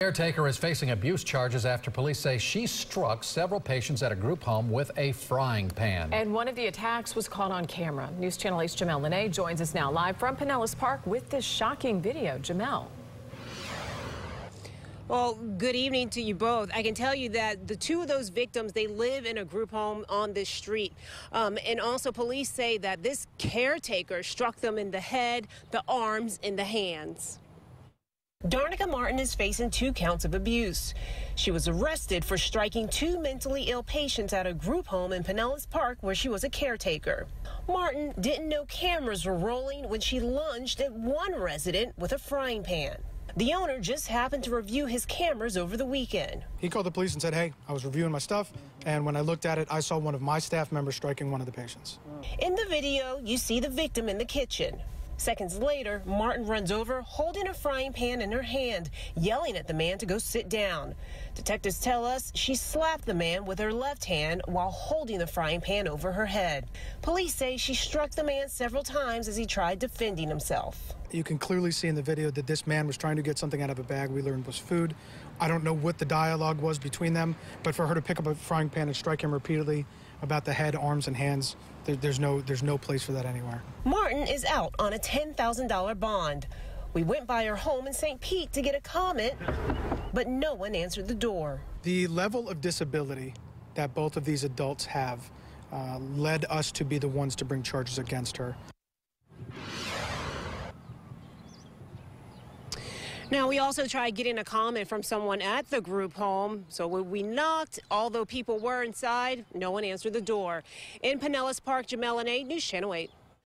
Caretaker is facing abuse charges after police say she struck several patients at a group home with a frying pan. And one of the attacks was caught on camera. News Channel 8's Jamel Lanee joins us now live from Pinellas Park with this shocking video. Jamel. Well, good evening to you both. I can tell you that the two of those victims, they live in a group home on this street. Um, and also police say that this caretaker struck them in the head, the arms, and the hands. Darnica Martin is facing two counts of abuse. She was arrested for striking two mentally ill patients at a group home in Pinellas Park where she was a caretaker. Martin didn't know cameras were rolling when she lunged at one resident with a frying pan. The owner just happened to review his cameras over the weekend. He called the police and said, hey, I was reviewing my stuff, and when I looked at it, I saw one of my staff members striking one of the patients. In the video, you see the victim in the kitchen. Seconds later, Martin runs over holding a frying pan in her hand, yelling at the man to go sit down. Detectives tell us she slapped the man with her left hand while holding the frying pan over her head. Police say she struck the man several times as he tried defending himself. You can clearly see in the video that this man was trying to get something out of a bag we learned was food. I don't know what the dialogue was between them, but for her to pick up a frying pan and strike him repeatedly about the head, arms, and hands, there, there's no there's no place for that anywhere. Martin is out on a $10,000 bond. We went by her home in St. Pete to get a comment, but no one answered the door. The level of disability that both of these adults have uh, led us to be the ones to bring charges against her. Now, we also tried getting a comment from someone at the group home. So when we knocked, although people were inside, no one answered the door. In Pinellas Park, Jamel Lanee, News Channel 8.